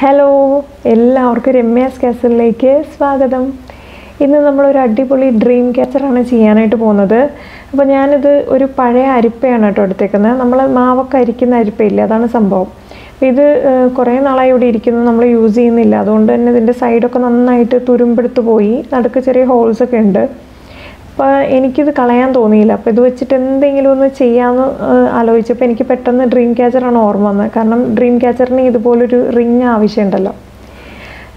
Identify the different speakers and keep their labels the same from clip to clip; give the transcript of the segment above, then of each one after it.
Speaker 1: Hello എല്ലാവർക്കും രമ്യാസ് കാസലിലേക്ക് സ്വാഗതം. ഇന്ന് നമ്മളൊരു അടിപൊളി ഡ്രീം ക്യാച്ചറാണ് ചെയ്യാനായിട്ട് പോകുന്നത്. അപ്പോൾ ഞാനിത് ഒരു പഴയ അരിപ്പയാണ് കേട്ടോ എടുത്തേക്കുന്നത്. നമ്മൾ മാവൊക്കെ അരിക്കുന്ന അരിപ്പയില്ല? അതാണ് സംഭവം. ഇത് കുറേ നാളായി ഇവിടെ ഇരിക്കുന്നു. നമ്മൾ യൂസ് ചെയ്യുന്നില്ല. അതുകൊണ്ട് തന്നെ ഇതിന്റെ സൈഡൊക്കെ നന്നായിട്ട് തുരുമ്പെടുത്ത് പോയി. നടുക്ക് ചെറിയ ഹോൾസൊക്കെ ഉണ്ട്. അപ്പോൾ എനിക്കിത് കളയാൻ തോന്നിയില്ല. അപ്പോൾ ഇത് വെച്ചിട്ട് എന്തെങ്കിലും ഒന്ന് ചെയ്യാമെന്ന് ആലോചിച്ചപ്പോൾ എനിക്ക് പെട്ടെന്ന് ഡ്രീം ക്യാച്ചറാണ് ഓർമ്മ വന്നത്. കാരണം ഡ്രീം ക്യാച്ചറിന് ഇതുപോലൊരു റിങ് ആവശ്യമുണ്ടല്ലോ.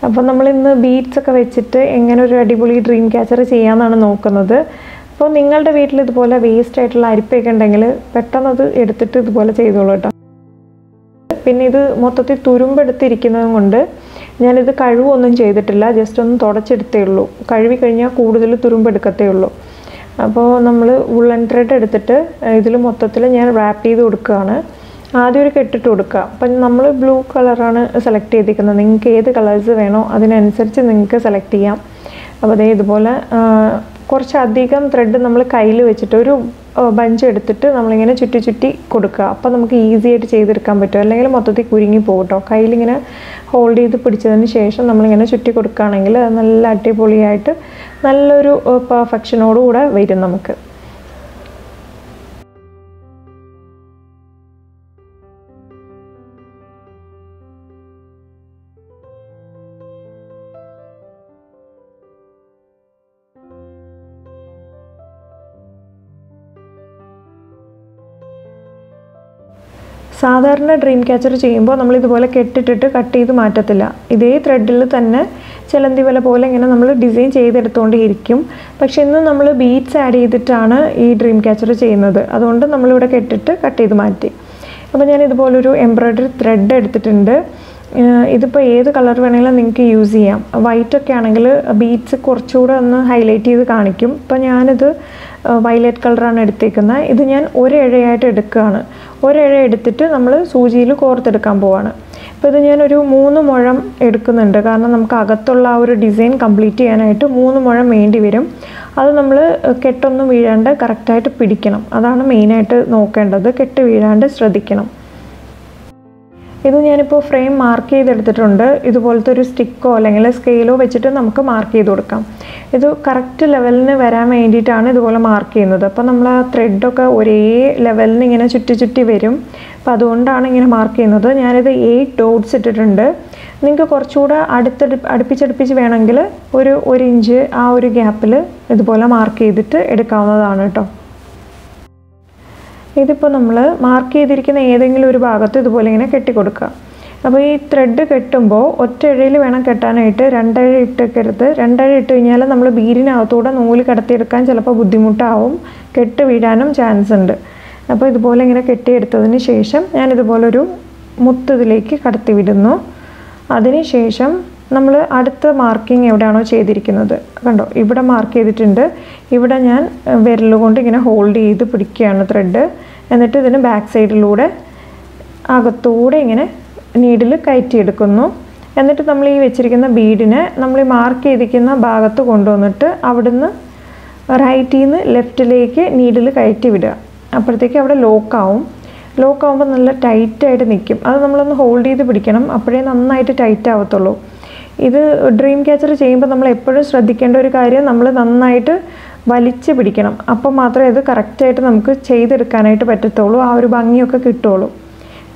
Speaker 1: അപ്പോൾ നമ്മൾ ഇന്ന് ബീറ്റ്സ് ഒക്കെ വെച്ചിട്ട് എങ്ങനെ ഒരു അടിപൊളി ഡ്രീം ക്യാച്ചർ ചെയ്യാമെന്നാണ് നോക്കുന്നത്. അപ്പോൾ നിങ്ങളുടെ വീട്ടിൽ ഇതുപോലെ വേസ്റ്റ് ആയിട്ടുള്ള അരിപ്പയൊക്കെ ഉണ്ടെങ്കിൽ പെട്ടെന്ന് അത് എടുത്തിട്ട് ഇതുപോലെ ചെയ്തോളൂ കേട്ടോ. പിന്നെ ഇത് മൊത്തത്തിൽ തുരുമ്പെടുത്തിരിക്കുന്നതും കൊണ്ട് ഞാനിത് കഴുകൊന്നും ചെയ്തിട്ടില്ല. ജസ്റ്റ് ഒന്ന് തുടച്ചെടുത്തേ ഉള്ളൂ. കഴുകി കഴിഞ്ഞാൽ കൂടുതൽ തുരുമ്പെടുക്കത്തേ ഉള്ളൂ. അപ്പോൾ നമ്മൾ ഉള്ളൻ ത്രെഡ് എടുത്തിട്ട് ഇതിൽ മൊത്തത്തിൽ ഞാൻ റാപ്പ് ചെയ്ത് കൊടുക്കുകയാണ് ആദ്യം ഒരു കെട്ടിട്ട് കൊടുക്കുക അപ്പം നമ്മൾ ബ്ലൂ കളറാണ് സെലക്ട് ചെയ്തിരിക്കുന്നത്. നിങ്ങൾക്ക് ഏത് കളേഴ്സ് വേണോ അതിനനുസരിച്ച് നിങ്ങൾക്ക് സെലക്ട് ചെയ്യാം. അപ്പോൾ അതേ ഇതുപോലെ കുറച്ചധികം ത്രെഡ് നമ്മൾ കയ്യിൽ വെച്ചിട്ട് ഒരു ബഞ്ച് എടുത്തിട്ട് നമ്മളിങ്ങനെ ചുറ്റി ചുറ്റി കൊടുക്കുക. അപ്പോൾ നമുക്ക് ഈസി ആയിട്ട് ചെയ്തെടുക്കാൻ പറ്റും. അല്ലെങ്കിൽ മൊത്തത്തിൽ കുരുങ്ങി പോകും കേട്ടോ കയ്യിലിങ്ങനെ ഹോൾഡ് ചെയ്ത് പിടിച്ചതിന് ശേഷം നമ്മളിങ്ങനെ ചുറ്റി കൊടുക്കുകയാണെങ്കിൽ നല്ല അടിപൊളിയായിട്ട് നല്ലൊരു പെർഫെക്ഷനോടുകൂടെ വരും നമുക്ക്. സാധാരണ ഡ്രീം ക്യാച്ചർ ചെയ്യുമ്പോൾ നമ്മൾ ഇതുപോലെ കെട്ടിട്ടിട്ട് കട്ട് ചെയ്ത് മാറ്റത്തില്ല. ഇതേ ത്രെഡിൽ തന്നെ ചിലന്തി വല പോലെ ഇങ്ങനെ നമ്മൾ ഡിസൈൻ ചെയ്തെടുത്തുകൊണ്ടേയിരിക്കും പക്ഷേ ഇന്ന് നമ്മൾ ബീഡ്സ് ആഡ് ചെയ്തിട്ടാണ് ഈ ഡ്രീം ക്യാച്ചർ ചെയ്യുന്നത്. അതുകൊണ്ട് നമ്മളിവിടെ കെട്ടിട്ട് കട്ട് ചെയ്ത് മാറ്റി. അപ്പോൾ ഞാൻ ഇതുപോലൊരു എംബ്രോയ്ഡറി ത്രെഡ് എടുത്തിട്ടുണ്ട്. ഇതിപ്പോൾ ഏത് കളർ വേണമെങ്കിലും നിങ്ങൾക്ക് യൂസ് ചെയ്യാം. വൈറ്റ് ഒക്കെ ആണെങ്കിൽ ബീഡ്സ് കുറച്ചുകൂടെ ഒന്ന് ഹൈലൈറ്റ് ചെയ്ത് കാണിക്കും. ഇപ്പോൾ ഞാനിത് വയലറ്റ് കളറാണ് എടുത്തേക്കുന്നത്. ഇത് ഞാൻ ഒരിഴയായിട്ട് എടുക്കുകയാണ്. ഒരിഴ എടുത്തിട്ട് നമ്മൾ സൂചിയിൽ കോർത്തെടുക്കാൻ പോവാണ്. ഇപ്പോൾ ഇത് ഞാനൊരു മൂന്ന് മുഴം എടുക്കുന്നുണ്ട്. കാരണം നമുക്ക് അകത്തുള്ള ആ ഒരു ഡിസൈൻ കംപ്ലീറ്റ് ചെയ്യാനായിട്ട് മൂന്ന് മുഴം വേണ്ടി വരും. അത് നമ്മൾ കെട്ടൊന്നും വീഴാണ്ട് കറക്റ്റായിട്ട് പിടിക്കണം. അതാണ് മെയിനായിട്ട് നോക്കേണ്ടത്. കെട്ട് വീഴാണ്ട് ശ്രദ്ധിക്കണം. ഇത് ഞാനിപ്പോൾ ഫ്രെയിം മാർക്ക് ചെയ്തെടുത്തിട്ടുണ്ട്. ഇതുപോലത്തെ ഒരു സ്റ്റിക്കോ അല്ലെങ്കിൽ സ്കെയിലോ വെച്ചിട്ട് നമുക്ക് മാർക്ക് ചെയ്ത് കൊടുക്കാം. ഇത് കറക്റ്റ് ലെവലിന് വരാൻ വേണ്ടിയിട്ടാണ് ഇതുപോലെ മാർക്ക് ചെയ്യുന്നത്. അപ്പോൾ നമ്മൾ ആ ത്രെഡൊക്കെ ഒരേ ലെവലിന് ഇങ്ങനെ ചുറ്റി ചുറ്റി വരും. അപ്പോൾ അതുകൊണ്ടാണ് ഇങ്ങനെ മാർക്ക് ചെയ്യുന്നത്. ഞാനിത് എയ്റ്റ് ഡോട്ട്സ് ഇട്ടിട്ടുണ്ട്. നിങ്ങൾക്ക് കുറച്ചുകൂടെ അടുത്തടി അടുപ്പിച്ചടുപ്പിച്ച് വേണമെങ്കിൽ ഒരു ഒരു ഇഞ്ച് ആ ഒരു ഗ്യാപ്പിൽ ഇതുപോലെ മാർക്ക് ചെയ്തിട്ട് എടുക്കാവുന്നതാണ് കേട്ടോ. ഇതിപ്പോൾ നമ്മൾ മാർക്ക് ചെയ്തിരിക്കുന്ന ഏതെങ്കിലും ഒരു ഭാഗത്ത് ഇതുപോലെ ഇങ്ങനെ കെട്ടിക്കൊടുക്കുക. അപ്പോൾ ഈ ത്രെഡ് കെട്ടുമ്പോൾ ഒറ്റ ഇഴയിൽ വേണം കെട്ടാനായിട്ട്. രണ്ടഴ ഇട്ടേക്കരുത്. രണ്ടഴ ഇട്ട് കഴിഞ്ഞാൽ നമ്മൾ ബീരിനകത്തൂടെ നൂൽ കടത്തിയെടുക്കാൻ ചിലപ്പോൾ ബുദ്ധിമുട്ടാവും. കെട്ട് വീഴാനും ചാൻസ് ഉണ്ട്. അപ്പോൾ ഇതുപോലെ ഇങ്ങനെ കെട്ടിയെടുത്തതിന് ശേഷം ഞാൻ ഇതുപോലൊരു മുത്ത് ഇതിലേക്ക് കടത്തി വിടുന്നു അതിന് ശേഷം നമ്മൾ അടുത്ത മാർക്കിംഗ് എവിടെയാണോ ചെയ്തിരിക്കുന്നത്. കണ്ടോ? ഇവിടെ മാർക്ക് ചെയ്തിട്ടുണ്ട്. ഇവിടെ ഞാൻ വിരലുകൊണ്ട് ഇങ്ങനെ ഹോൾഡ് ചെയ്ത് പിടിക്കുകയാണ് ത്രെഡ് എന്നിട്ട് ഇതിന് ബാക്ക് സൈഡിലൂടെ അകത്തൂടെ ഇങ്ങനെ നീഡിൽ കയറ്റിയെടുക്കുന്നു. എന്നിട്ട് നമ്മൾ ഈ വെച്ചിരിക്കുന്ന ബീഡിനെ നമ്മൾ ഈ മാർക്ക് ചെയ്തിരിക്കുന്ന ഭാഗത്ത് കൊണ്ടുവന്നിട്ട് അവിടുന്ന് റൈറ്റിൽ നിന്ന് ലെഫ്റ്റിലേക്ക് നീഡിൽ കയറ്റി വിടുക അപ്പോഴത്തേക്ക് അവിടെ ലോക്കാവും ലോക്കാവുമ്പോൾ നല്ല ടൈറ്റായിട്ട് നിൽക്കും അത് നമ്മളൊന്ന് ഹോൾഡ് ചെയ്ത് പിടിക്കണം. അപ്പോഴേ നന്നായിട്ട് ടൈറ്റ് ആവത്തുള്ളൂ. ഇത് ഡ്രീം ക്യാച്ചർ ചെയ്യുമ്പോൾ നമ്മൾ എപ്പോഴും ശ്രദ്ധിക്കേണ്ട ഒരു കാര്യം നമ്മൾ നന്നായിട്ട് വലിച്ച് പിടിക്കണം. അപ്പോൾ മാത്രമേ ഇത് കറക്റ്റായിട്ട് നമുക്ക് ചെയ്തെടുക്കാനായിട്ട് പറ്റത്തുള്ളൂ. ആ ഒരു ഭംഗിയൊക്കെ കിട്ടുള്ളൂ.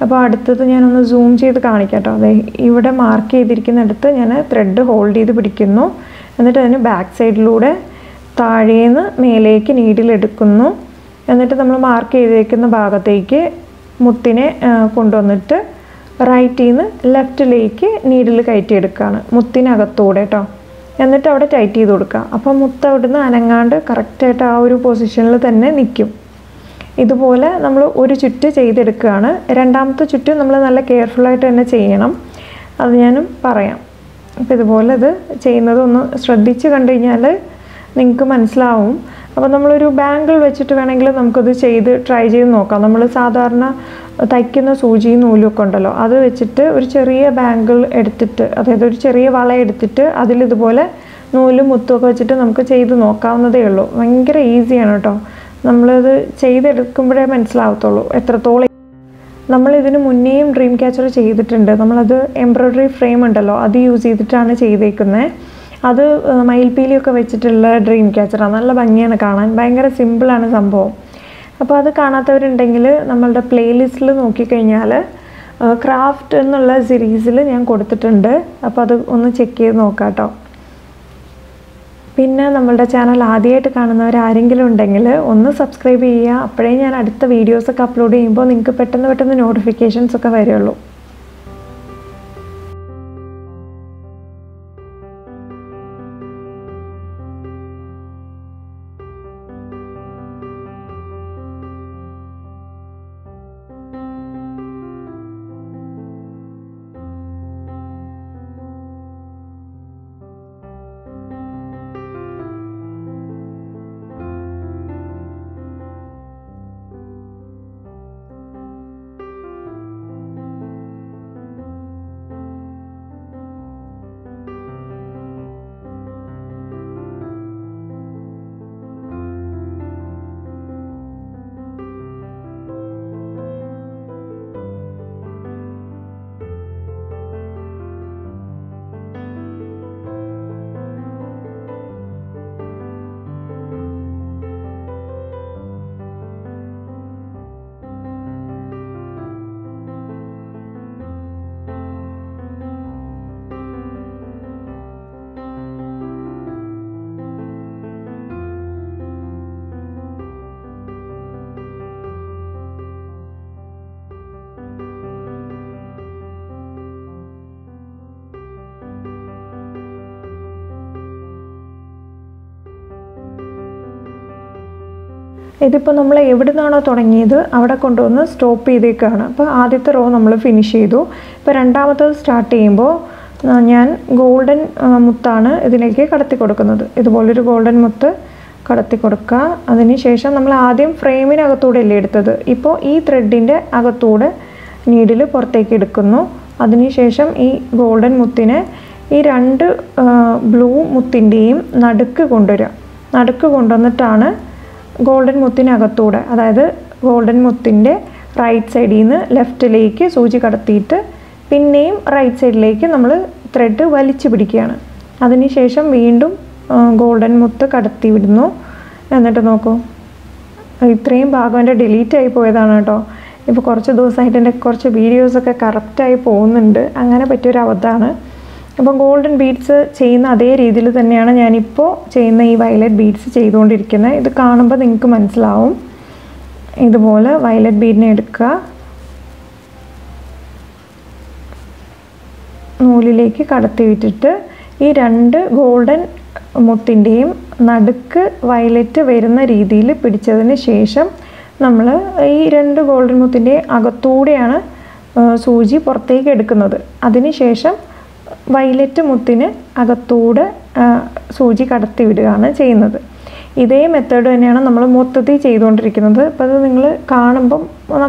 Speaker 1: അപ്പോൾ അടുത്തത് ഞാനൊന്ന് സൂം ചെയ്ത് കാണിക്കാം കേട്ടോ അതെ ഇവിടെ മാർക്ക് ചെയ്തിരിക്കുന്നിടത്ത് ഞാൻ ത്രെഡ് ഹോൾഡ് ചെയ്ത് പിടിക്കുന്നു. എന്നിട്ട് അതിന് ബാക്ക് സൈഡിലൂടെ താഴേന്ന് മേലേക്ക് നീഡിലെടുക്കുന്നു എന്നിട്ട് നമ്മൾ മാർക്ക് ചെയ്തേക്കുന്ന ഭാഗത്തേക്ക് മുത്തിനെ കൊണ്ടുവന്നിട്ട് റൈറ്റിൽ നിന്ന് ലെഫ്റ്റിലേക്ക് നീഡിൽ കയറ്റിയെടുക്കുകയാണ് മുത്തിനകത്തൂടെ കേട്ടോ എന്നിട്ട് അവിടെ ടൈറ്റ് ചെയ്ത് കൊടുക്കുക അപ്പോൾ മുത്ത് അവിടുന്ന് അനങ്ങാണ്ട് കറക്റ്റായിട്ട് ആ ഒരു പൊസിഷനിൽ തന്നെ നിൽക്കും ഇതുപോലെ നമ്മൾ ഒരു ചുറ്റ് ചെയ്തെടുക്കുകയാണ് രണ്ടാമത്തെ ചുറ്റ് നമ്മൾ നല്ല കെയർഫുള്ളായിട്ട് തന്നെ ചെയ്യണം. അത് ഞാനും പറയാം. അപ്പോൾ ഇതുപോലെ ഇത് ചെയ്യുന്നതൊന്ന് ശ്രദ്ധിച്ച് കണ്ടു കഴിഞ്ഞാൽ നിങ്ങൾക്ക് മനസ്സിലാവും. അപ്പോൾ നമ്മളൊരു ബാങ്കിൾ വെച്ചിട്ട് വേണമെങ്കിൽ നമുക്കത് ചെയ്ത് ട്രൈ ചെയ്ത് നോക്കാം. നമ്മൾ സാധാരണ തയ്ക്കുന്ന സൂചിയും നൂലും ഒക്കെ ഉണ്ടല്ലോ. അത് വെച്ചിട്ട് ഒരു ചെറിയ ബാങ്കിൾ എടുത്തിട്ട് അതായത് ഒരു ചെറിയ വള എടുത്തിട്ട് അതിലിതുപോലെ നൂലും മുത്തും ഒക്കെ വെച്ചിട്ട് നമുക്ക് ചെയ്ത് നോക്കാവുന്നതേ ഉള്ളൂ. ഭയങ്കര ഈസിയാണ് കേട്ടോ. നമ്മളത് ചെയ്തെടുക്കുമ്പോഴേ മനസ്സിലാവത്തുള്ളൂ എത്രത്തോളം. നമ്മൾ ഇതിന് മുന്നേയും ഡ്രീം ക്യാച്ചർ ചെയ്തിട്ടുണ്ട്. നമ്മളത് എംബ്രോയ്ഡറി ഫ്രെയിം ഉണ്ടല്ലോ അത് യൂസ് ചെയ്തിട്ടാണ് ചെയ്തേക്കുന്നത് അത് മയിൽപ്പീലിയൊക്കെ വെച്ചിട്ടുള്ള ഡ്രീം ക്യാച്ചറാണ് നല്ല ഭംഗിയാണ് കാണാൻ. ഭയങ്കര സിമ്പിളാണ് സംഭവം. അപ്പോൾ അത് കാണാത്തവരുണ്ടെങ്കിൽ നമ്മളുടെ പ്ലേലിസ്റ്റിൽ നോക്കിക്കഴിഞ്ഞാൽ ക്രാഫ്റ്റ് എന്നുള്ള സീരീസിൽ ഞാൻ കൊടുത്തിട്ടുണ്ട്. അപ്പോൾ അത് ഒന്ന് ചെക്ക് ചെയ്ത് നോക്കാം കേട്ടോ. പിന്നെ നമ്മളുടെ ചാനൽ ആദ്യമായിട്ട് കാണുന്നവർ ആരെങ്കിലും ഉണ്ടെങ്കിൽ ഒന്ന് സബ്സ്ക്രൈബ് ചെയ്യുക. അപ്പോഴേ ഞാൻ അടുത്ത വീഡിയോസൊക്കെ അപ്ലോഡ് ചെയ്യുമ്പോൾ നിങ്ങൾക്ക് പെട്ടെന്ന് പെട്ടെന്ന് നോട്ടിഫിക്കേഷൻസ് ഒക്കെ വരുള്ളൂ. ഇതിപ്പോൾ നമ്മൾ എവിടെ നിന്നാണോ തുടങ്ങിയത് അവിടെ കൊണ്ടുവന്ന് സ്റ്റോപ്പ് ചെയ്തേക്കാണ്. അപ്പോൾ ആദ്യത്തെ റോ നമ്മൾ ഫിനിഷ് ചെയ്തു. ഇപ്പോൾ രണ്ടാമത്തത് സ്റ്റാർട്ട് ചെയ്യുമ്പോൾ ഞാൻ ഗോൾഡൻ മുത്താണ് ഇതിലേക്ക് കടത്തി കൊടുക്കുന്നത്. ഇതുപോലൊരു ഗോൾഡൻ മുത്ത് കടത്തി കൊടുക്കുക അതിന് ശേഷം നമ്മൾ ആദ്യം ഫ്രെയിമിനകത്തൂടെ അല്ലേ എടുത്തത്. ഇപ്പോൾ ഈ ത്രെഡിന്റെ അകത്തൂടെ നീഡിൽ പുറത്തേക്ക് എടുക്കുന്നു. അതിനുശേഷം ഈ ഗോൾഡൻ മുത്തിനെ ഈ രണ്ട് ബ്ലൂ മുത്തിന്റെയും നടുക്ക് കൊണ്ടുവരിക. നടുക്ക് കൊണ്ടുവന്നിട്ടാണ് ഗോൾഡൻ മുത്തിനകത്തൂടെ അതായത് ഗോൾഡൻ മുത്തിന്റെ റൈറ്റ് സൈഡിൽ നിന്ന് ലെഫ്റ്റിലേക്ക് സൂചി കടത്തിയിട്ട് പിന്നെയും റൈറ്റ് സൈഡിലേക്ക് നമ്മൾ ത്രെഡ് വലിച്ചു പിടിക്കുകയാണ്. അതിനുശേഷം വീണ്ടും ഗോൾഡൻ മുത്ത് കടത്തി വിടുന്നു എന്നിട്ട് നോക്കൂ ഇത്രയും ഭാഗം എന്റെ ഡിലീറ്റ് ആയി പോയതാണ് കേട്ടോ. ഇപ്പോൾ കുറച്ച് ദിവസമായിട്ട് എന്റെ കുറച്ച് വീഡിയോസൊക്കെ കറക്റ്റായി പോകുന്നുണ്ട്. അങ്ങനെ പറ്റിയൊരു അബദ്ധമാണ് അപ്പം ഗോൾഡൻ ബീഡ്സ് ചെയ്യുന്ന അതേ രീതിയിൽ തന്നെയാണ് ഞാനിപ്പോൾ ചെയ്യുന്ന ഈ വയലറ്റ് ബീഡ്സ് ചെയ്തുകൊണ്ടിരിക്കുന്നത് ഇത് കാണുമ്പോൾ നിങ്ങൾക്ക് മനസ്സിലാവും. ഇതുപോലെ വയലറ്റ് ബീഡിനെ എടുക്കുക. നൂലിലേക്ക് കടത്തി വിട്ടിട്ട് ഈ രണ്ട് ഗോൾഡൻ മുത്തിന്റെയും നടുക്ക് വയലറ്റ് വരുന്ന രീതിയിൽ പിടിച്ചതിന് ശേഷം നമ്മൾ ഈ രണ്ട് ഗോൾഡൻ മുത്തിന്റെ അകത്തൂടെയാണ് സൂചി പുറത്തേക്ക് എടുക്കുന്നത്. അതിന് ശേഷം വയലറ്റ് മുത്തിന് അകത്തൂടെ സൂചി കടത്തി വിടുകയാണ് ചെയ്യുന്നത്. ഇതേ മെത്തേഡ് തന്നെയാണ് നമ്മൾ മൊത്തത്തിൽ ചെയ്തുകൊണ്ടിരിക്കുന്നത്. അപ്പോൾ അത് നിങ്ങൾ കാണുമ്പം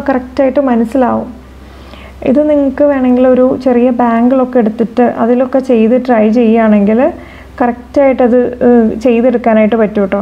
Speaker 1: കറക്റ്റായിട്ട് മനസ്സിലാവും. ഇത് നിങ്ങൾക്ക് വേണമെങ്കിൽ ഒരു ചെറിയ ബാങ്കിലൊക്കെ എടുത്തിട്ട് അതിലൊക്കെ ചെയ്ത് ട്രൈ ചെയ്യുകയാണെങ്കിൽ കറക്റ്റായിട്ടത് ചെയ്തെടുക്കാനായിട്ട് പറ്റും കേട്ടോ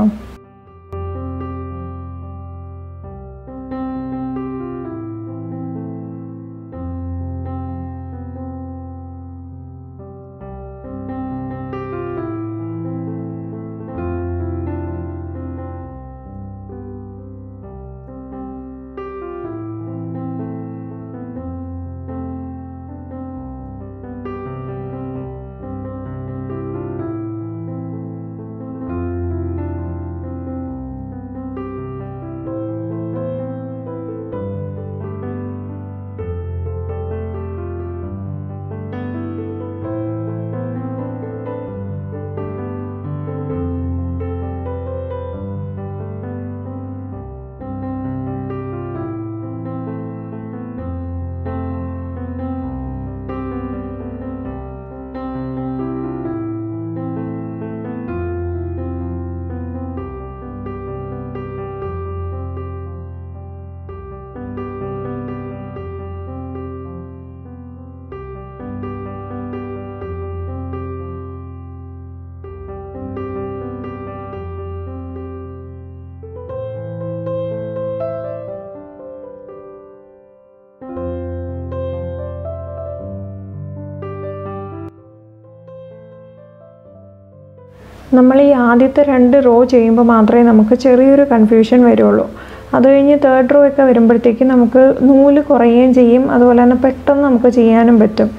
Speaker 1: നമ്മൾ ഈ ആദ്യത്തെ രണ്ട് റോ ചെയ്യുമ്പോൾ മാത്രമേ നമുക്ക് ചെറിയൊരു കൺഫ്യൂഷൻ വരുള്ളൂ. അത് കഴിഞ്ഞ് തേർഡ് റോ ഒക്കെ വരുമ്പോഴത്തേക്കും നമുക്ക് നൂൽ കുറയുകയും ചെയ്യും. അതുപോലെ തന്നെ പെട്ടെന്ന് നമുക്ക് ചെയ്യാനും പറ്റും.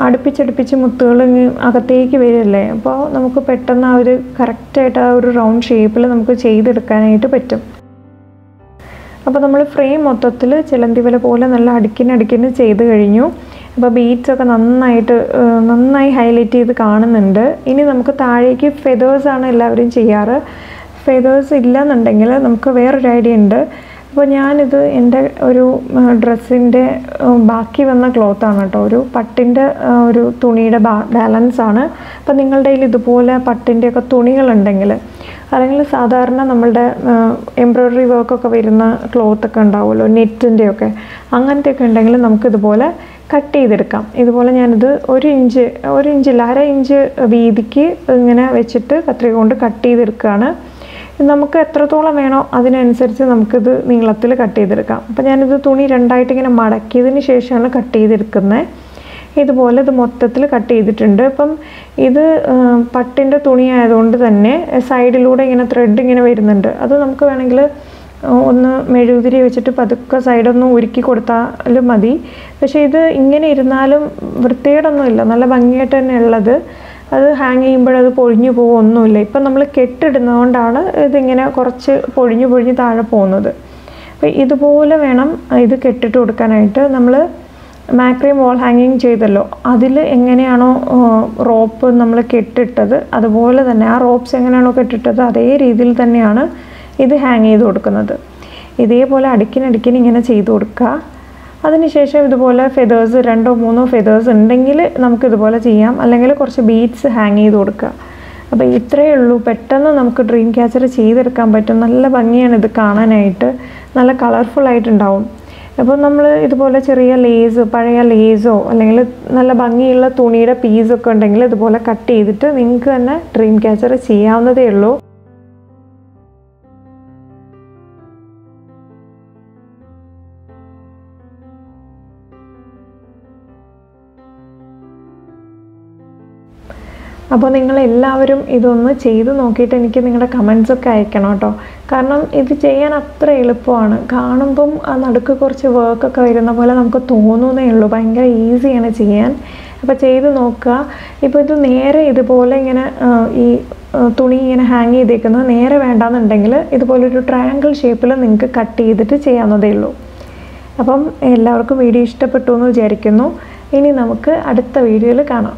Speaker 1: അടുപ്പിച്ചടുപ്പിച്ച് മുത്തുകൾ അകത്തേക്ക് വരില്ലേ? അപ്പോൾ നമുക്ക് പെട്ടെന്ന് ആ ഒരു കറക്റ്റായിട്ട് ആ ഒരു റൗണ്ട് ഷേപ്പിൽ നമുക്ക് ചെയ്തെടുക്കാനായിട്ട് പറ്റും. അപ്പോൾ നമ്മൾ ഫ്രെയിം മൊത്തത്തിൽ ചിലന്തി വല പോലെ നല്ല അടുക്കിനടുക്കിന് ചെയ്ത് കഴിഞ്ഞു. അപ്പോൾ ബീറ്റ്സ് ഒക്കെ നന്നായിട്ട് നന്നായി ഹൈലൈറ്റ് ചെയ്ത് കാണുന്നുണ്ട്. ഇനി നമുക്ക് താഴേക്ക് ഫെതേഴ്സാണ് എല്ലാവരും ചെയ്യാറ്. ഫെതേഴ്സ് ഇല്ലയെന്നുണ്ടെങ്കിൽ നമുക്ക് വേറൊരു ഐഡിയ ഉണ്ട്. അപ്പോൾ ഞാനിത് എന്റെ ഒരു ഡ്രസ്സിന്റെ ബാക്കി വന്ന ക്ലോത്താണ് കേട്ടോ. ഒരു പട്ടിന്റെ ഒരു തുണിയുടെ ബാലൻസ് ആണ്. അപ്പോൾ നിങ്ങളുടെ കയ്യിൽ ഇതുപോലെ പട്ടിന്റെയൊക്കെ തുണികളുണ്ടെങ്കിൽ അല്ലെങ്കിൽ സാധാരണ നമ്മളുടെ എംബ്രോയ്ഡറി വർക്കൊക്കെ വരുന്ന ക്ലോത്തൊക്കെ ഉണ്ടാവുമല്ലോ നെറ്റിന്റെയൊക്കെ അങ്ങനത്തെയൊക്കെ ഉണ്ടെങ്കിൽ നമുക്കിതുപോലെ കട്ട് ചെയ്തെടുക്കാം. ഇതുപോലെ ഞാനിത് ഒരു ഇഞ്ച് ഒരു ഇഞ്ചില്ല അര ഇഞ്ച് വീതിക്ക് ഇങ്ങനെ വെച്ചിട്ട് കത്രിക കൊണ്ട് കട്ട് ചെയ്തെടുക്കുകയാണ്. നമുക്ക് എത്രത്തോളം വേണോ അതിനനുസരിച്ച് നമുക്കിത് നീളത്തിൽ കട്ട് ചെയ്തെടുക്കാം. അപ്പോൾ ഞാനിത് തുണി രണ്ടായിട്ട് ഇങ്ങനെ മടക്കിയതിന് ശേഷമാണ് കട്ട് ചെയ്തെടുക്കുന്നത്. ഇതുപോലെ ഇത് മൊത്തത്തിൽ കട്ട് ചെയ്തിട്ടുണ്ട്. അപ്പം ഇത് പട്ടിന്റെ തുണി ആയതുകൊണ്ട് തന്നെ സൈഡിലൂടെ ഇങ്ങനെ ത്രെഡ് ഇങ്ങനെ വരുന്നുണ്ട്. അത് നമുക്ക് വേണമെങ്കിൽ ഒന്ന് മെഴുകുതിരി വെച്ചിട്ട് പതുക്കെ സൈഡൊന്ന് ഉരുക്കി കൊടുത്താലും മതി. പക്ഷേ ഇത് ഇങ്ങനെ ഇരുന്നാലും വൃത്തികേടൊന്നുമില്ല നല്ല ഭംഗിയായിട്ട് തന്നെ ഉള്ളത്. അത് ഹാങ് ചെയ്യുമ്പോഴത് പൊഴിഞ്ഞു പോകുമൊന്നുമില്ല ഇപ്പം നമ്മൾ കെട്ടിടുന്നതുകൊണ്ടാണ് ഇതിങ്ങനെ കുറച്ച് പൊഴിഞ്ഞു പൊഴിഞ്ഞ് താഴെ പോകുന്നത്. അപ്പോൾ ഇതുപോലെ വേണം ഇത് കെട്ടിട്ട് കൊടുക്കാനായിട്ട്. നമ്മൾ മാക്രീം വാൾ ഹാങ്ങിങ് ചെയ്തല്ലോ. അതിൽ എങ്ങനെയാണോ റോപ്പ് നമ്മൾ കെട്ടിട്ടത് അതുപോലെ തന്നെ ആ റോപ്സ് എങ്ങനെയാണോ കെട്ടിട്ടത് അതേ രീതിയിൽ തന്നെയാണ് ഇത് ഹാങ് ചെയ്ത് കൊടുക്കുന്നത്. ഇതേപോലെ അടുക്കിനടുക്കിന് ഇങ്ങനെ ചെയ്ത് കൊടുക്കുക. അതിനുശേഷം ഇതുപോലെ ഫെതേഴ്സ് രണ്ടോ മൂന്നോ ഫെതേഴ്സ് ഉണ്ടെങ്കിൽ നമുക്കിതുപോലെ ചെയ്യാം. അല്ലെങ്കിൽ കുറച്ച് ബീഡ്സ് ഹാങ് ചെയ്ത് കൊടുക്കുക. അപ്പോൾ ഇത്രയേ ഉള്ളൂ. പെട്ടെന്ന് നമുക്ക് ഡ്രീം ക്യാച്ചർ ചെയ്തെടുക്കാൻ പറ്റും. നല്ല ഭംഗിയാണ് ഇത് കാണാനായിട്ട്. നല്ല കളർഫുൾ ആയിട്ടുണ്ടാവും. അപ്പോൾ നമ്മൾ ഇതുപോലെ ചെറിയ ലേസ് പഴയ ലേസോ അല്ലെങ്കിൽ നല്ല ഭംഗിയുള്ള തുണിയുടെ പീസൊക്കെ ഉണ്ടെങ്കിൽ ഇതുപോലെ കട്ട് ചെയ്തിട്ട് നിങ്ങൾക്ക് തന്നെ ഡ്രീം ക്യാച്ചർ ചെയ്യാവുന്നതേ ഉള്ളൂ. അപ്പോൾ നിങ്ങൾ എല്ലാവരും ഇതൊന്ന് ചെയ്ത് നോക്കിയിട്ട് എനിക്ക് നിങ്ങളുടെ കമൻസ് ഒക്കെ അയക്കണം കേട്ടോ. കാരണം ഇത് ചെയ്യാൻ അത്ര എളുപ്പമാണ്. കാണുമ്പം ആ നടുക്ക് കുറച്ച് വർക്കൊക്കെ വരുന്ന പോലെ നമുക്ക് തോന്നുന്നേ ഉള്ളൂ. ഭയങ്കര ഈസിയാണ് ചെയ്യാൻ. അപ്പോൾ ചെയ്ത് നോക്കുക. ഇപ്പോൾ ഇത് നേരെ ഇതുപോലെ ഇങ്ങനെ ഈ തുണി ഇങ്ങനെ ഹാങ് ചെയ്തേക്കുന്നത് നേരെ വേണ്ടാന്നുണ്ടെങ്കിൽ ഇതുപോലൊരു ട്രയാങ്കിൾ ഷേപ്പിൽ നിങ്ങൾക്ക് കട്ട് ചെയ്തിട്ട് ചെയ്യാവുന്നതേ ഉള്ളൂ. അപ്പം എല്ലാവർക്കും വീഡിയോ ഇഷ്ടപ്പെട്ടു എന്ന് വിചാരിക്കുന്നു. ഇനി നമുക്ക് അടുത്ത വീഡിയോയിൽ കാണാം.